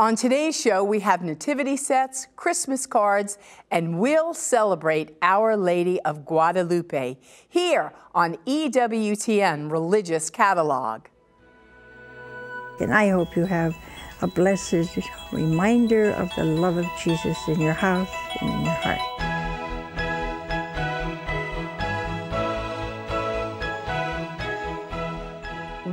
On today's show, we have nativity sets, Christmas cards, and we'll celebrate Our Lady of Guadalupe here on EWTN Religious Catalog. And I hope you have a blessed reminder of the love of Jesus in your house and in your heart.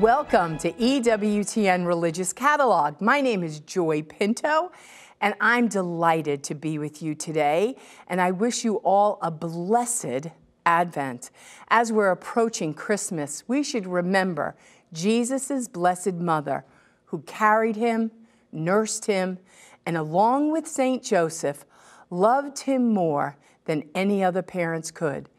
Welcome to EWTN Religious Catalog. My name is Joy Pinto, and I'm delighted to be with you today. And I wish you all a blessed Advent. As we're approaching Christmas, we should remember Jesus' blessed mother who carried him, nursed him, and along with St. Joseph, loved him more than any other parents could.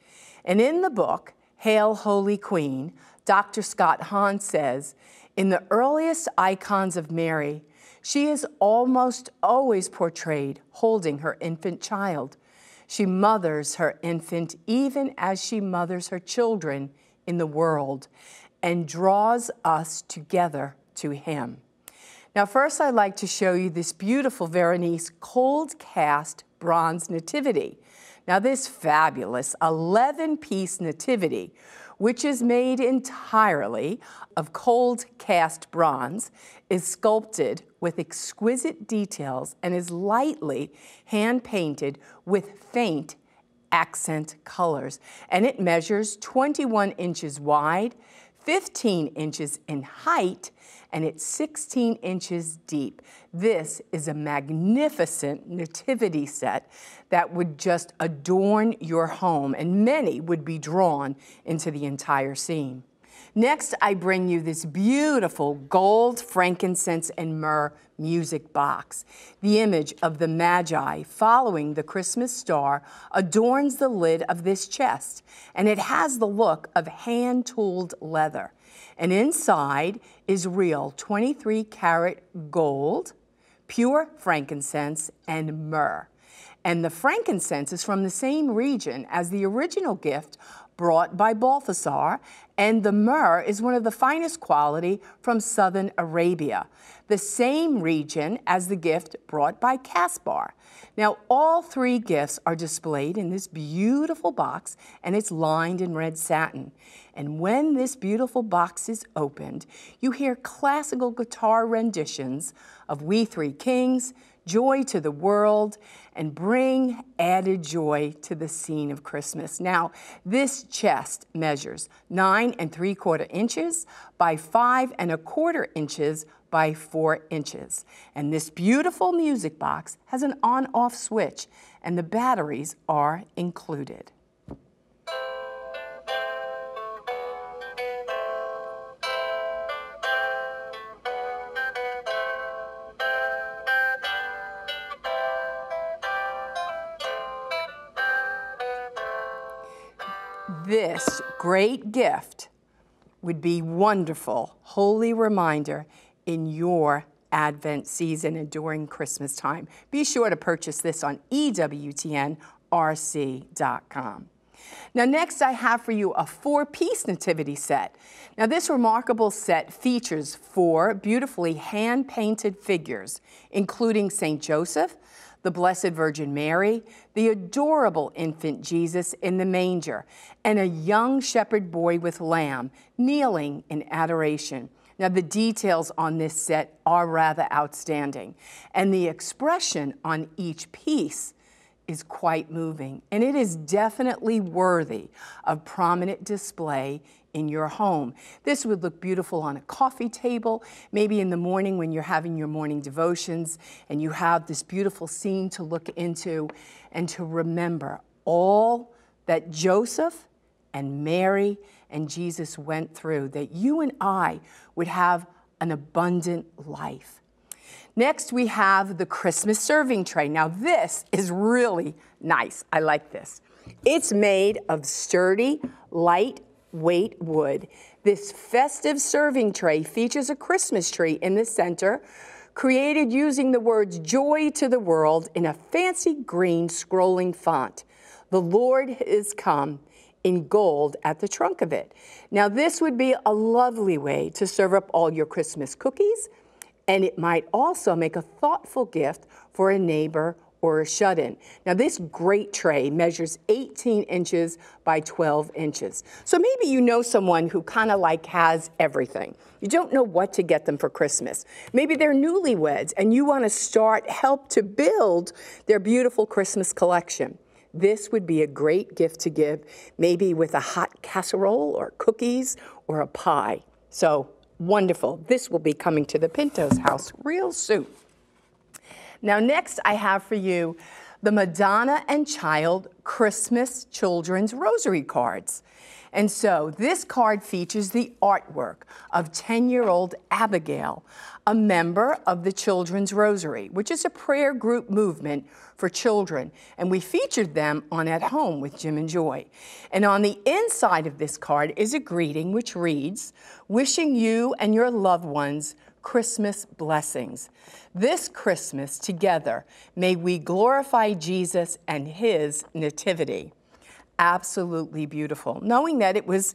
And in the book, Hail, Holy Queen, Dr. Scott Hahn says, in the earliest icons of Mary, she is almost always portrayed holding her infant child. She mothers her infant even as she mothers her children in the world and draws us together to Him. Now, first, I'd like to show you this beautiful Veronese cold cast bronze nativity. Now, this fabulous 11 piece nativity which is made entirely of cold cast bronze, is sculpted with exquisite details and is lightly hand painted with faint accent colors. And it measures 21 inches wide, 15 inches in height, and it's 16 inches deep. This is a magnificent nativity set that would just adorn your home, and many would be drawn into the entire scene. Next, I bring you this beautiful gold, frankincense, and myrrh music box. The image of the Magi following the Christmas star adorns the lid of this chest, and it has the look of hand-tooled leather. And inside is real 23 karat gold, pure frankincense, and myrrh. And the frankincense is from the same region as the original gift brought by Balthasar, and the myrrh is one of the finest quality from southern Arabia, the same region as the gift brought by Caspar. Now, all three gifts are displayed in this beautiful box, and it's lined in red satin. And when this beautiful box is opened, you hear classical guitar renditions of We Three Kings, Joy to the World, and bring added joy to the scene of Christmas. Now, this chest measures nine and three quarter inches by five and a quarter inches by four inches. And this beautiful music box has an on-off switch and the batteries are included. This great gift would be wonderful, holy reminder in your Advent season and during Christmas time. Be sure to purchase this on EWTNRC.com. Now, next I have for you a four-piece nativity set. Now, this remarkable set features four beautifully hand-painted figures, including St. Joseph, the Blessed Virgin Mary, the adorable infant Jesus in the manger, and a young shepherd boy with lamb kneeling in adoration. Now, the details on this set are rather outstanding, and the expression on each piece is quite moving, and it is definitely worthy of prominent display in your home. This would look beautiful on a coffee table, maybe in the morning when you're having your morning devotions and you have this beautiful scene to look into and to remember all that Joseph and Mary and Jesus went through, that you and I would have an abundant life. Next, we have the Christmas serving tray. Now, this is really nice. I like this. It's made of sturdy, light weight wood. This festive serving tray features a Christmas tree in the center, created using the words joy to the world in a fancy green scrolling font. The Lord is come in gold at the trunk of it. Now, this would be a lovely way to serve up all your Christmas cookies and it might also make a thoughtful gift for a neighbor or a shut in. Now, this great tray measures 18 inches by 12 inches. So maybe you know someone who kind of like has everything. You don't know what to get them for Christmas. Maybe they're newlyweds and you want to start, help to build their beautiful Christmas collection. This would be a great gift to give, maybe with a hot casserole or cookies or a pie. So wonderful. This will be coming to the Pinto's house real soon. Now, next I have for you the Madonna and Child Christmas Children's Rosary Cards. And so this card features the artwork of 10 year old Abigail, a member of the Children's Rosary, which is a prayer group movement for children. And we featured them on At Home with Jim and Joy. And on the inside of this card is a greeting which reads, Wishing you and your loved ones Christmas blessings. This Christmas, together, may we glorify Jesus and his nativity. Absolutely beautiful. Knowing that it was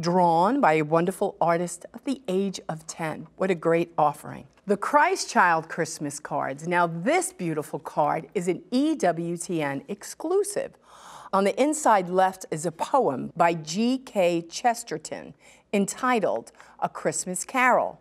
drawn by a wonderful artist at the age of 10. What a great offering. The Christ Child Christmas cards. Now, this beautiful card is an EWTN exclusive. On the inside left is a poem by G.K. Chesterton entitled A Christmas Carol.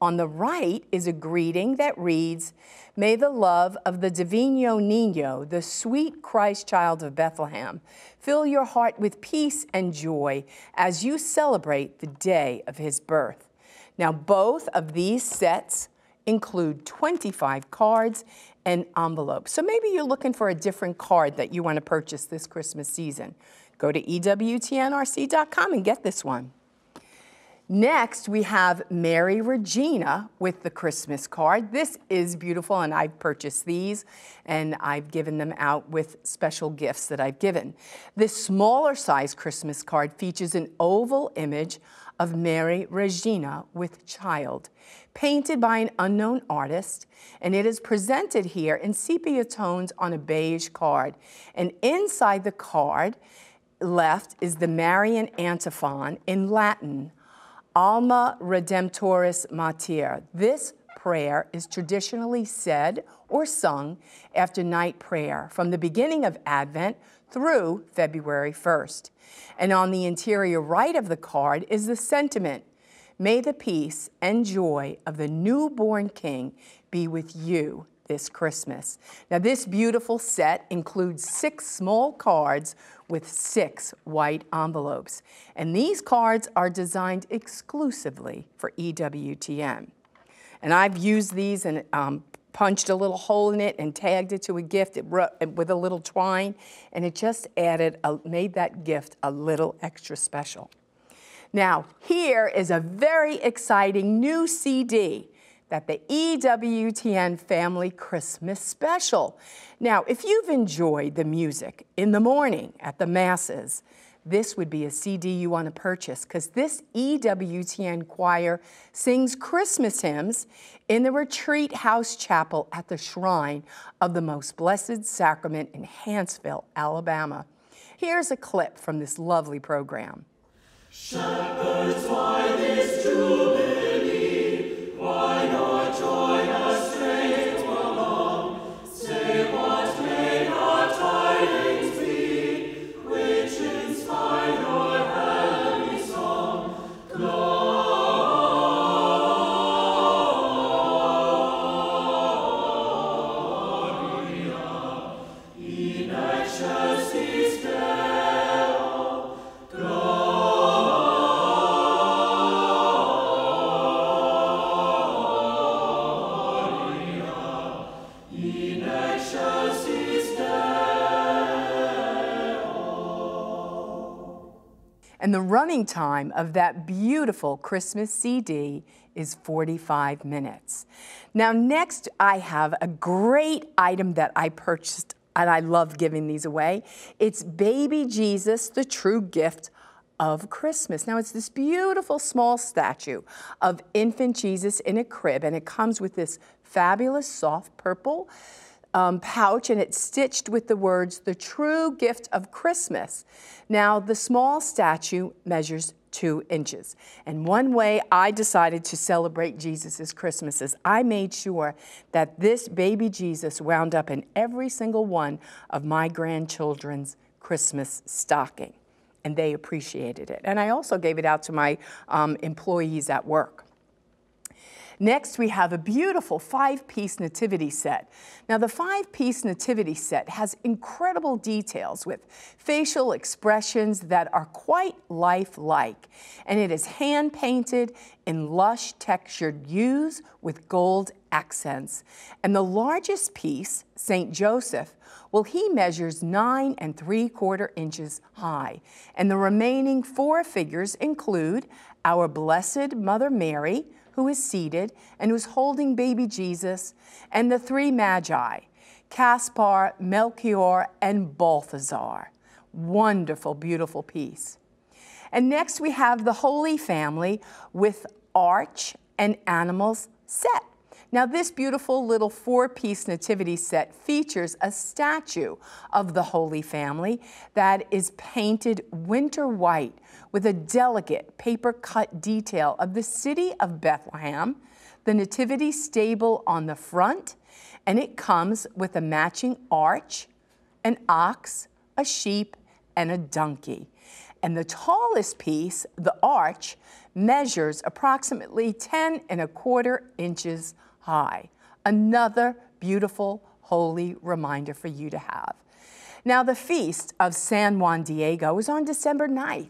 On the right is a greeting that reads, May the love of the Divino Nino, the sweet Christ child of Bethlehem, fill your heart with peace and joy as you celebrate the day of his birth. Now, both of these sets include 25 cards and envelopes. So maybe you're looking for a different card that you want to purchase this Christmas season. Go to EWTNRC.com and get this one. Next, we have Mary Regina with the Christmas card. This is beautiful, and I've purchased these, and I've given them out with special gifts that I've given. This smaller size Christmas card features an oval image of Mary Regina with child, painted by an unknown artist, and it is presented here in sepia tones on a beige card. And inside the card, left is the Marian antiphon in Latin, Alma Redemptoris Mater. This prayer is traditionally said or sung after night prayer from the beginning of Advent through February 1st. And on the interior right of the card is the sentiment May the peace and joy of the newborn King be with you this Christmas. Now, this beautiful set includes six small cards with six white envelopes. And these cards are designed exclusively for EWTN. And I've used these and um, punched a little hole in it and tagged it to a gift with a little twine, and it just added, a, made that gift a little extra special. Now, here is a very exciting new CD that the EWTN Family Christmas Special. Now, if you've enjoyed the music in the morning at the Masses, this would be a CD you want to purchase because this EWTN choir sings Christmas hymns in the Retreat House Chapel at the Shrine of the Most Blessed Sacrament in Huntsville, Alabama. Here's a clip from this lovely program. Shepherds, why this jubilee? And the running time of that beautiful Christmas CD is 45 minutes. Now, next, I have a great item that I purchased, and I love giving these away. It's Baby Jesus, the true gift of Christmas. Now, it's this beautiful small statue of infant Jesus in a crib, and it comes with this fabulous soft purple um, pouch and it's stitched with the words, the true gift of Christmas. Now, the small statue measures two inches. And one way I decided to celebrate Jesus' Christmas is I made sure that this baby Jesus wound up in every single one of my grandchildren's Christmas stocking. And they appreciated it. And I also gave it out to my um, employees at work. Next, we have a beautiful five-piece nativity set. Now, the five-piece nativity set has incredible details with facial expressions that are quite lifelike, and it is hand-painted in lush textured hues with gold accents. And the largest piece, St. Joseph, well, he measures nine and three quarter inches high. And the remaining four figures include our Blessed Mother Mary, who is seated and who's holding baby Jesus, and the three magi, Caspar, Melchior, and Balthazar. Wonderful, beautiful piece. And next we have the Holy Family with arch and animals set. Now, this beautiful little four piece nativity set features a statue of the Holy Family that is painted winter white with a delicate paper cut detail of the city of Bethlehem, the nativity stable on the front, and it comes with a matching arch, an ox, a sheep, and a donkey. And the tallest piece, the arch, measures approximately 10 and a quarter inches high. Another beautiful, holy reminder for you to have. Now, the feast of San Juan Diego is on December 9th,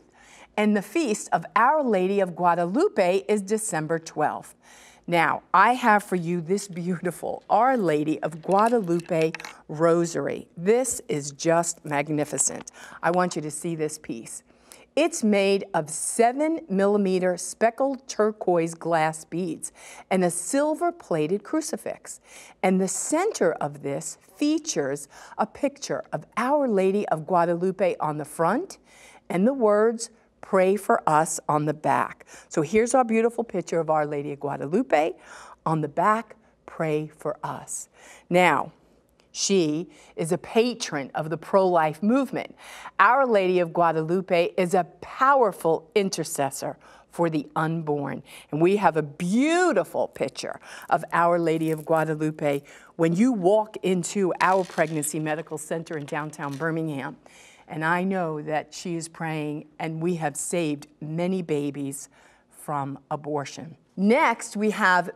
and the feast of Our Lady of Guadalupe is December 12th. Now, I have for you this beautiful Our Lady of Guadalupe rosary. This is just magnificent. I want you to see this piece. It's made of seven millimeter speckled turquoise glass beads and a silver plated crucifix. And the center of this features a picture of Our Lady of Guadalupe on the front and the words, pray for us on the back. So here's our beautiful picture of Our Lady of Guadalupe. On the back, pray for us. Now, she is a patron of the pro life movement. Our Lady of Guadalupe is a powerful intercessor for the unborn. And we have a beautiful picture of Our Lady of Guadalupe when you walk into our pregnancy medical center in downtown Birmingham. And I know that she is praying, and we have saved many babies from abortion. Next, we have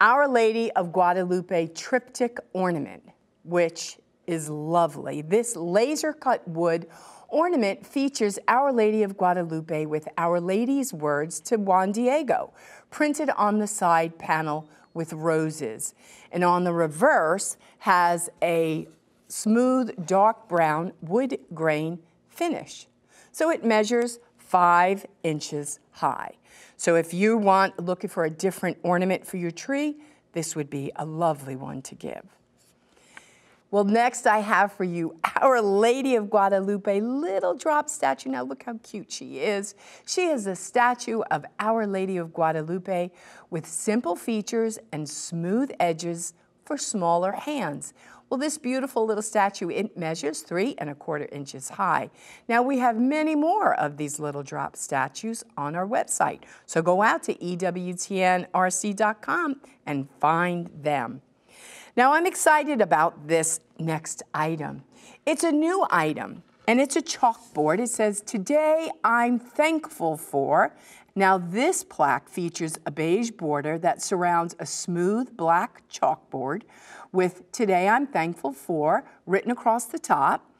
Our Lady of Guadalupe triptych ornament which is lovely. This laser cut wood ornament features Our Lady of Guadalupe with Our Lady's words to Juan Diego, printed on the side panel with roses. And on the reverse has a smooth dark brown wood grain finish. So it measures five inches high. So if you want looking for a different ornament for your tree, this would be a lovely one to give. Well, next I have for you Our Lady of Guadalupe little drop statue. Now look how cute she is. She is a statue of Our Lady of Guadalupe with simple features and smooth edges for smaller hands. Well, this beautiful little statue, it measures three and a quarter inches high. Now, we have many more of these little drop statues on our website. So go out to EWTNRC.com and find them. Now I'm excited about this next item. It's a new item and it's a chalkboard. It says, Today I'm thankful for. Now this plaque features a beige border that surrounds a smooth black chalkboard with Today I'm thankful for written across the top.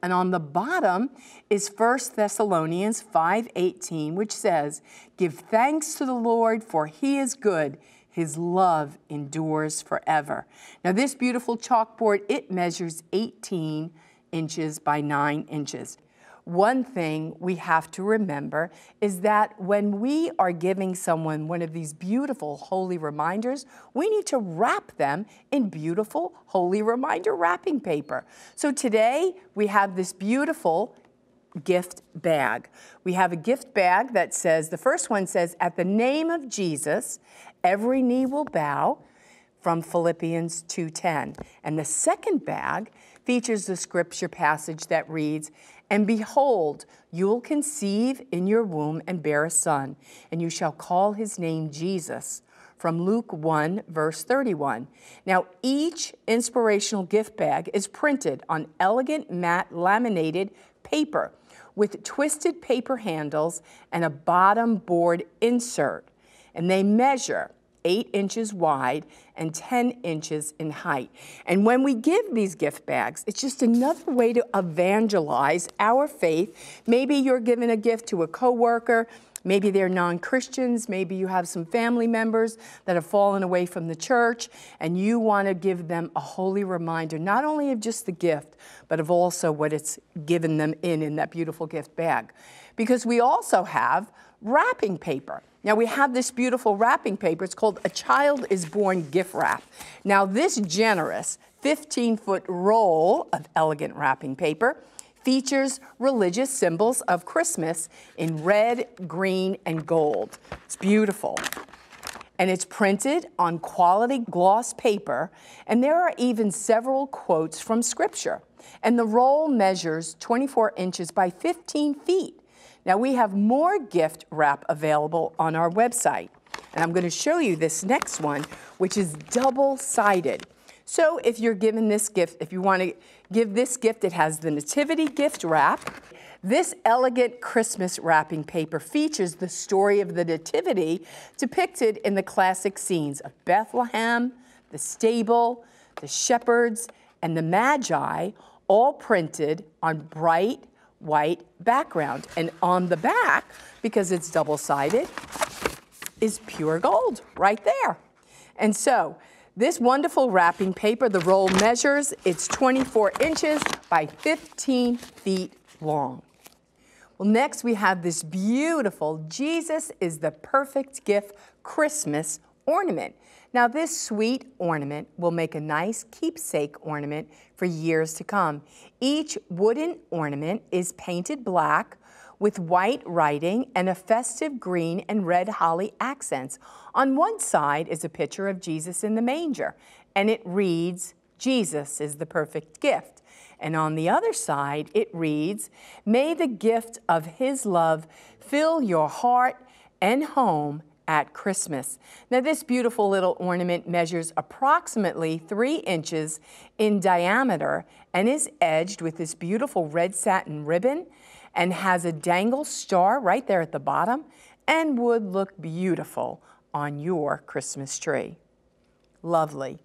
And on the bottom is 1 Thessalonians 5:18, which says, "Give thanks to the Lord for he is good. His love endures forever. Now this beautiful chalkboard, it measures 18 inches by 9 inches. One thing we have to remember is that when we are giving someone one of these beautiful holy reminders, we need to wrap them in beautiful holy reminder wrapping paper. So today we have this beautiful gift bag. We have a gift bag that says, the first one says, at the name of Jesus, every knee will bow. from Philippians 2:10. And the second bag features the scripture passage that reads, "And behold, you'll conceive in your womb and bear a son, and you shall call his name Jesus." From Luke 1, verse 31. Now, each inspirational gift bag is printed on elegant matte laminated paper with twisted paper handles and a bottom board insert. And they measure eight inches wide and 10 inches in height. And when we give these gift bags, it's just another way to evangelize our faith. Maybe you're giving a gift to a coworker, Maybe they're non Christians. Maybe you have some family members that have fallen away from the church, and you want to give them a holy reminder, not only of just the gift, but of also what it's given them in, in that beautiful gift bag. Because we also have wrapping paper. Now we have this beautiful wrapping paper. It's called A Child is Born Gift Wrap. Now this generous 15 foot roll of elegant wrapping paper features religious symbols of Christmas in red, green, and gold. It's beautiful. And it's printed on quality gloss paper, and there are even several quotes from Scripture. And the roll measures 24 inches by 15 feet. Now, we have more gift wrap available on our website. And I'm going to show you this next one, which is double sided. So, if you're given this gift, if you want to give this gift, it has the Nativity gift wrap. This elegant Christmas wrapping paper features the story of the Nativity depicted in the classic scenes of Bethlehem, the stable, the shepherds, and the Magi, all printed on bright white background. And on the back, because it's double sided, is pure gold right there. And so, this wonderful wrapping paper, the roll measures, it's 24 inches by 15 feet long. Well, next we have this beautiful Jesus is the Perfect Gift Christmas ornament. Now, this sweet ornament will make a nice keepsake ornament for years to come. Each wooden ornament is painted black with white writing and a festive green and red holly accents. On one side is a picture of Jesus in the manger, and it reads, Jesus is the perfect gift. And on the other side, it reads, May the gift of his love fill your heart and home at Christmas. Now, this beautiful little ornament measures approximately three inches in diameter and is edged with this beautiful red satin ribbon and has a dangle star right there at the bottom and would look beautiful on your Christmas tree. Lovely.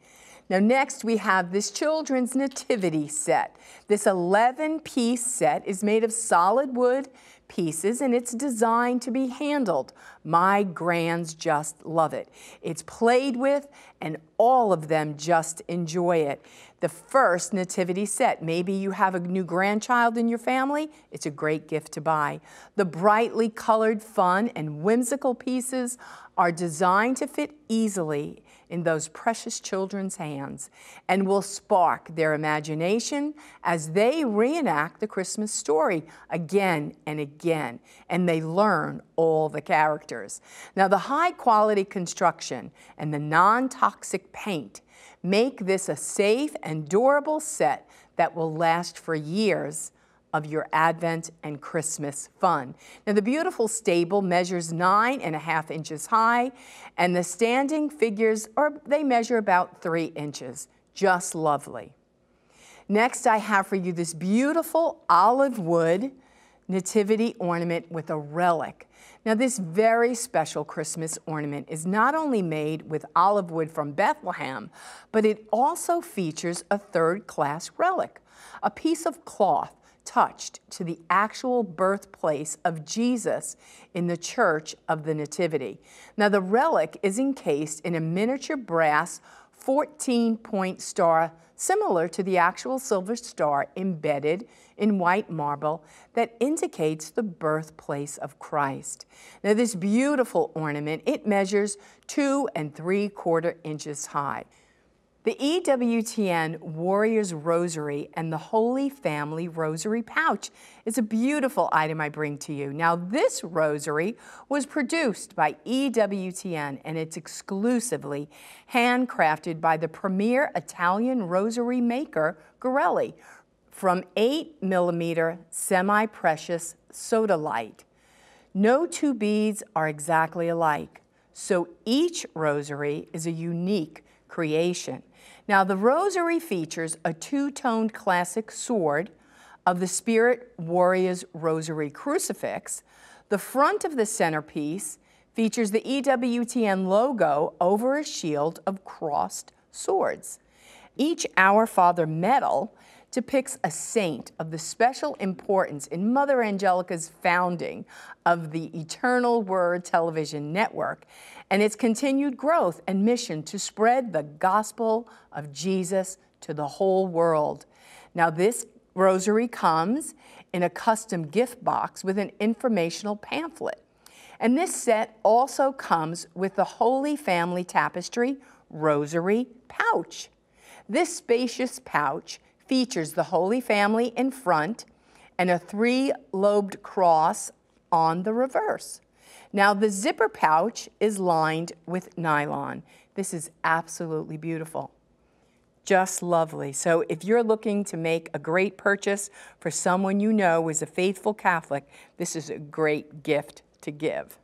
Now, next we have this children's nativity set. This 11 piece set is made of solid wood pieces and it's designed to be handled. My grands just love it. It's played with and all of them just enjoy it. The first nativity set, maybe you have a new grandchild in your family, it's a great gift to buy. The brightly colored, fun, and whimsical pieces are designed to fit easily in those precious children's hands and will spark their imagination as they reenact the Christmas story again and again, and they learn all the characters. Now, the high quality construction and the non toxic paint make this a safe and durable set that will last for years of your Advent and Christmas fun. Now, the beautiful stable measures nine and a half inches high, and the standing figures, or they measure about three inches. Just lovely. Next, I have for you this beautiful olive wood nativity ornament with a relic. Now, this very special Christmas ornament is not only made with olive wood from Bethlehem, but it also features a third class relic, a piece of cloth touched to the actual birthplace of Jesus in the Church of the Nativity. Now, the relic is encased in a miniature brass 14 point star, similar to the actual silver star embedded in white marble that indicates the birthplace of Christ. Now, this beautiful ornament, it measures two and three quarter inches high. The EWTN Warriors Rosary and the Holy Family Rosary Pouch is a beautiful item I bring to you. Now, this rosary was produced by EWTN and it's exclusively handcrafted by the premier Italian rosary maker, Ghirelli, from 8 millimeter semi-precious sodalite. No two beads are exactly alike, so each rosary is a unique creation. Now, the rosary features a two-toned classic sword of the Spirit Warriors Rosary Crucifix. The front of the centerpiece features the EWTN logo over a shield of crossed swords. Each Our Father medal depicts a saint of the special importance in Mother Angelica's founding of the Eternal Word television network and its continued growth and mission to spread the gospel of Jesus to the whole world. Now, this rosary comes in a custom gift box with an informational pamphlet. And this set also comes with the Holy Family Tapestry Rosary Pouch. This spacious pouch features the Holy Family in front and a three-lobed cross on the reverse. Now the zipper pouch is lined with nylon. This is absolutely beautiful. Just lovely. So if you're looking to make a great purchase for someone you know is a faithful Catholic, this is a great gift to give.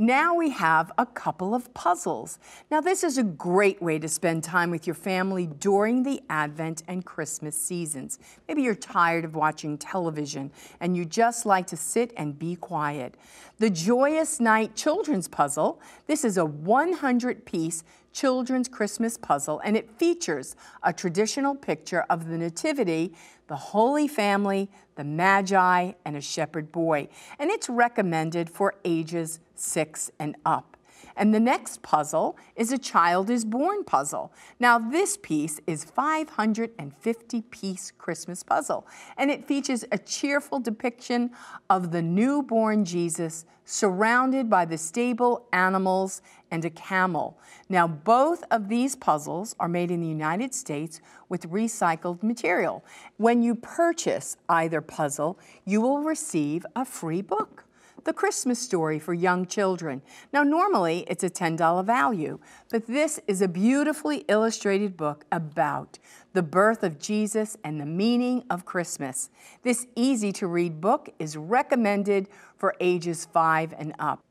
Now we have a couple of puzzles. Now this is a great way to spend time with your family during the Advent and Christmas seasons. Maybe you're tired of watching television and you just like to sit and be quiet. The Joyous Night Children's Puzzle, this is a 100-piece children's Christmas puzzle and it features a traditional picture of the Nativity the Holy Family, the Magi, and a shepherd boy. And it's recommended for ages six and up. And the next puzzle is a child is born puzzle. Now this piece is 550 piece Christmas puzzle and it features a cheerful depiction of the newborn Jesus surrounded by the stable animals and a camel. Now both of these puzzles are made in the United States with recycled material. When you purchase either puzzle, you will receive a free book. The Christmas Story for Young Children. Now, normally it's a $10 value, but this is a beautifully illustrated book about the birth of Jesus and the meaning of Christmas. This easy to read book is recommended for ages five and up.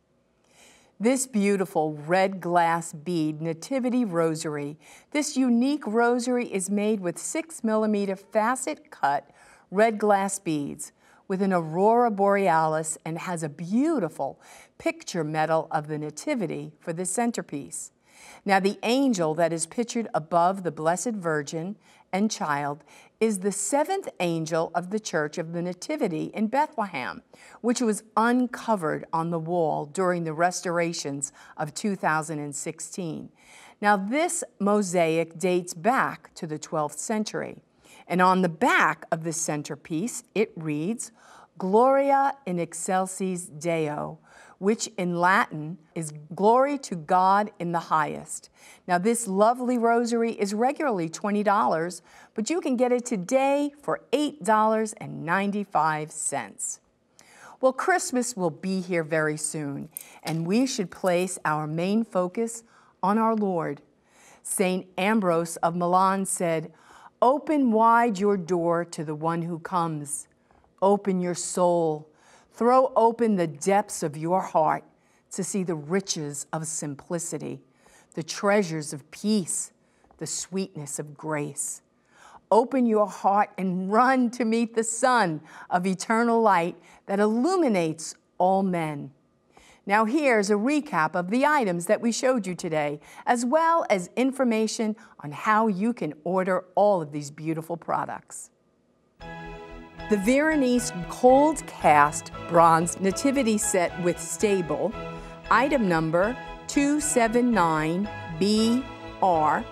This beautiful red glass bead Nativity Rosary. This unique rosary is made with six millimeter facet cut red glass beads with an aurora borealis and has a beautiful picture medal of the Nativity for the centerpiece. Now, the angel that is pictured above the Blessed Virgin and child is the seventh angel of the Church of the Nativity in Bethlehem, which was uncovered on the wall during the restorations of 2016. Now, this mosaic dates back to the 12th century. And on the back of the centerpiece, it reads, Gloria in excelsis Deo, which in Latin is glory to God in the highest. Now, this lovely rosary is regularly $20, but you can get it today for $8.95. Well, Christmas will be here very soon, and we should place our main focus on our Lord. St. Ambrose of Milan said, Open wide your door to the one who comes. Open your soul. Throw open the depths of your heart to see the riches of simplicity, the treasures of peace, the sweetness of grace. Open your heart and run to meet the sun of eternal light that illuminates all men. Now here's a recap of the items that we showed you today, as well as information on how you can order all of these beautiful products. The Veronese Cold Cast Bronze Nativity Set with Stable, item number 279BR,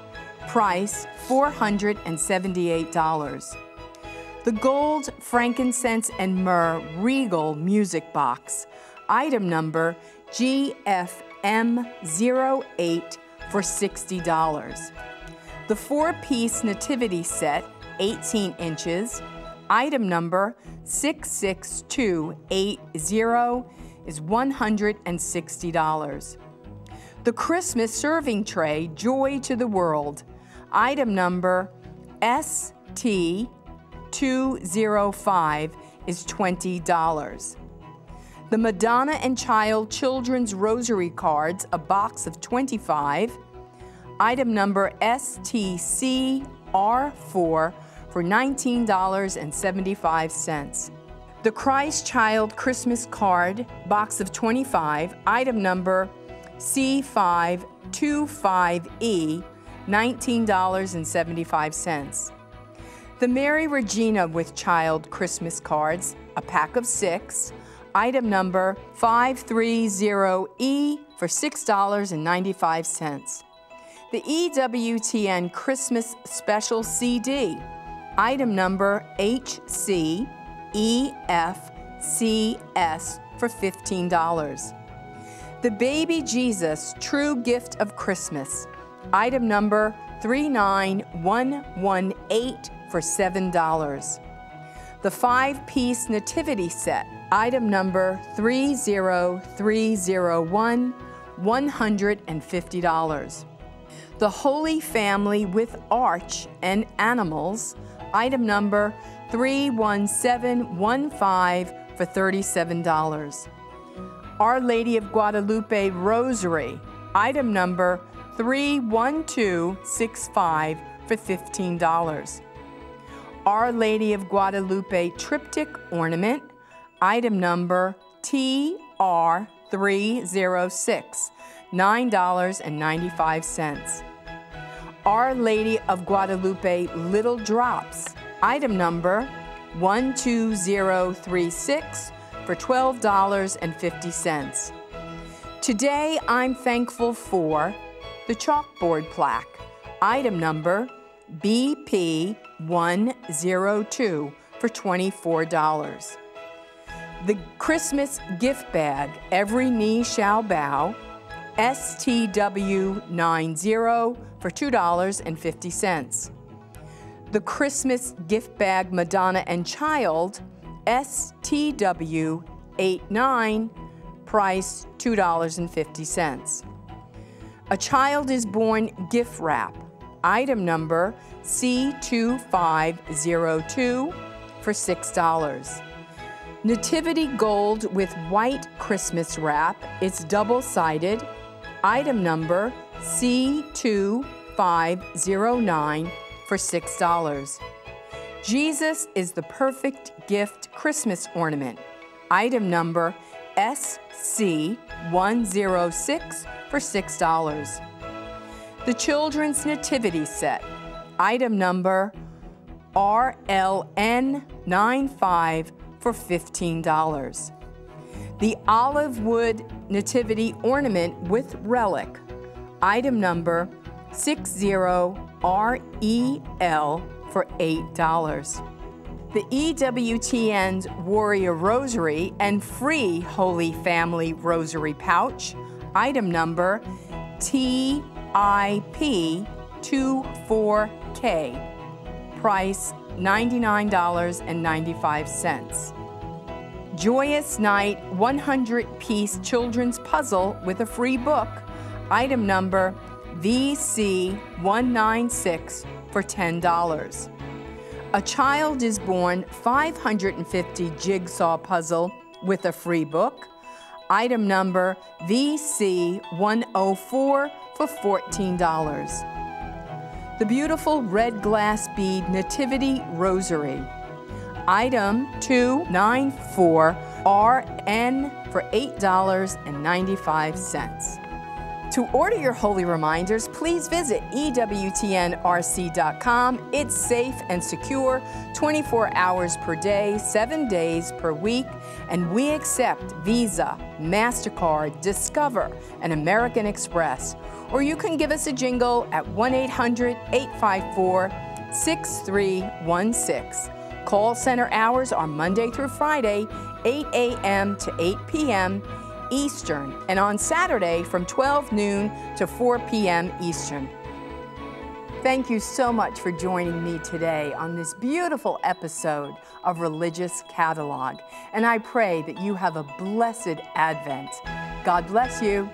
price $478. The Gold Frankincense and Myrrh Regal Music Box, item number GFM08 for $60. The four piece nativity set, 18 inches, item number 66280, is $160. The Christmas serving tray, Joy to the World, item number ST205, is $20. The Madonna and Child Children's Rosary Cards, a box of 25, item number STCR4 for $19.75. The Christ Child Christmas Card, box of 25, item number C525E, $19.75. The Mary Regina with Child Christmas Cards, a pack of six, item number 530E for $6.95. The EWTN Christmas Special CD, item number HCEFCS for $15. The Baby Jesus True Gift of Christmas, item number 39118 for $7. The five piece Nativity set, item number 30301, $150. The Holy Family with Arch and Animals, item number 31715 for $37. Our Lady of Guadalupe Rosary, item number 31265 for $15. Our Lady of Guadalupe Triptych Ornament, item number TR306, $9.95. Our Lady of Guadalupe Little Drops, item number 12036 for $12.50. Today I'm thankful for the chalkboard plaque, item number BP102 for $24. The Christmas gift bag, Every Knee Shall Bow, STW90 for $2.50. The Christmas gift bag, Madonna and Child, STW89, price $2.50. A Child is Born gift wrap, item number C2502 for $6. Nativity Gold with white Christmas wrap, it's double-sided, item number C2509 for $6. Jesus is the perfect gift Christmas ornament, item number SC106 for $6. The Children's Nativity Set, item number RLN95 for $15. The Olive Wood Nativity Ornament with Relic, item number 60REL for $8. The EWTN's Warrior Rosary and free Holy Family Rosary Pouch, item number TIP24K, price $99.95. Joyous Night 100 piece children's puzzle with a free book, item number VC196 for $10. A Child is Born 550 jigsaw puzzle with a free book, item number VC104 for $14. The beautiful red glass bead Nativity Rosary, item 294RN for $8.95. To order your holy reminders, please visit EWTNRC.com. It's safe and secure 24 hours per day, seven days per week, and we accept Visa, MasterCard, Discover, and American Express. Or you can give us a jingle at 1 800 854 6316. Call center hours are Monday through Friday, 8 a.m. to 8 p.m. Eastern, and on Saturday from 12 noon to 4 p.m. Eastern. Thank you so much for joining me today on this beautiful episode of Religious Catalog. And I pray that you have a blessed Advent. God bless you.